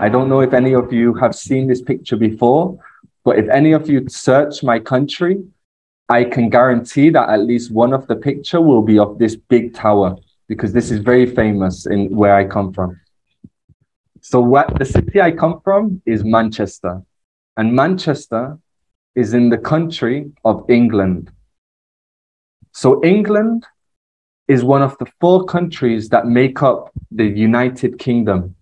I don't know if any of you have seen this picture before, but if any of you search my country, I can guarantee that at least one of the picture will be of this big tower because this is very famous in where I come from. So what the city I come from is Manchester. And Manchester is in the country of England. So England is one of the four countries that make up the United Kingdom.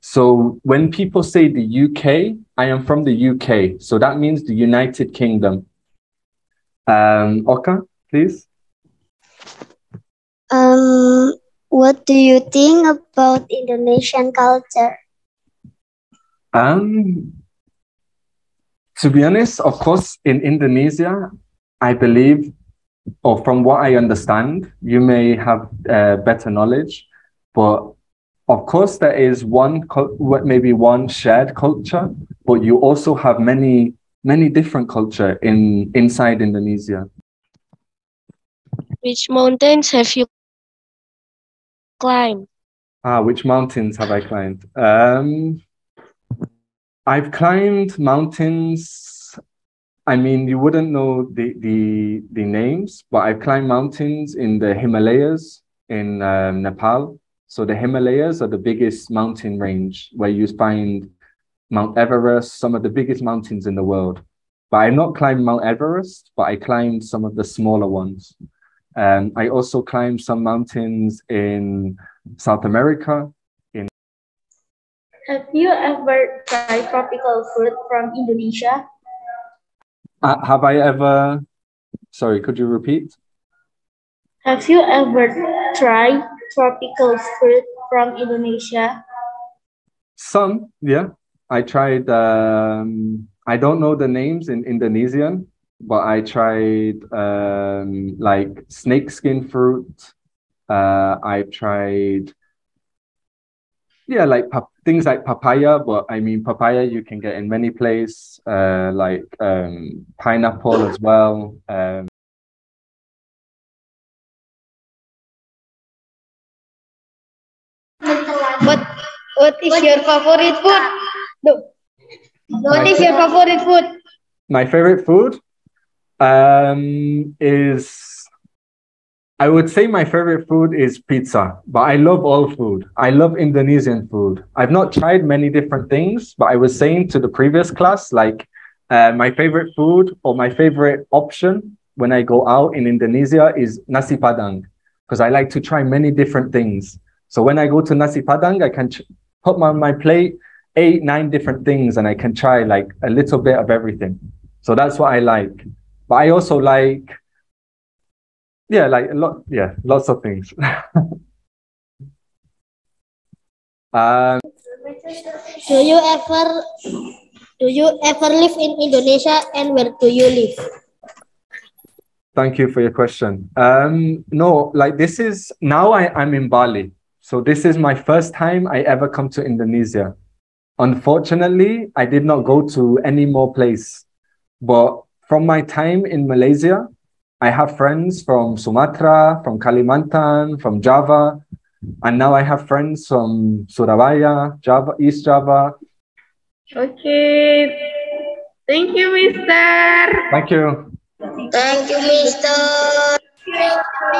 So when people say the UK, I am from the UK. So that means the United Kingdom. Um, Oka, please. Um, what do you think about Indonesian culture? Um, to be honest, of course, in Indonesia, I believe, or from what I understand, you may have uh, better knowledge, but of course, there is one, what maybe one shared culture, but you also have many, many different culture in inside Indonesia. Which mountains have you climbed? Ah, which mountains have I climbed? Um, I've climbed mountains. I mean, you wouldn't know the the the names, but I've climbed mountains in the Himalayas in um, Nepal. So the Himalayas are the biggest mountain range where you find Mount Everest, some of the biggest mountains in the world. But I not climbed Mount Everest, but I climbed some of the smaller ones. Um, I also climbed some mountains in South America. In Have you ever tried tropical fruit from Indonesia? Uh, have I ever? Sorry, could you repeat? Have you ever tried tropical fruit from Indonesia? Some, yeah. I tried, um, I don't know the names in Indonesian, but I tried um, like snakeskin fruit. Uh, I tried, yeah, like things like papaya, but I mean, papaya you can get in many places, uh, like um, pineapple as well. Um, What What is your favorite food? No. What my is your favorite food? My favorite food um, is I would say my favorite food is pizza, but I love all food. I love Indonesian food. I've not tried many different things, but I was saying to the previous class, like uh, my favorite food or my favorite option when I go out in Indonesia is nasi padang, because I like to try many different things. So when I go to nasi padang, I can put on my plate eight, nine different things and I can try like a little bit of everything. So that's what I like. But I also like, yeah, like a lot, yeah, lots of things. um, do you ever, do you ever live in Indonesia and where do you live? Thank you for your question. Um, no, like this is now I, I'm in Bali. So this is my first time I ever come to Indonesia. Unfortunately, I did not go to any more place. But from my time in Malaysia, I have friends from Sumatra, from Kalimantan, from Java, and now I have friends from Surabaya, Java, East Java. Okay. Thank you, Mister. Thank you. Thank you, Mister.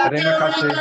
Terima kasih.